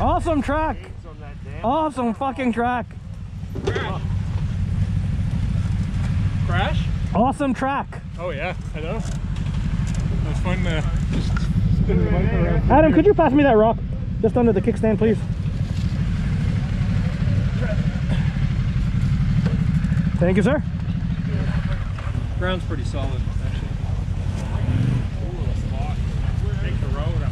Awesome track. Awesome fucking track. Crash? Awesome track. Oh yeah, I know. It was fun to just spin the bike around. Adam, could you pass me that rock? Just under the kickstand, please. Thank you, sir. Ground's pretty solid, actually. Ooh, Take the road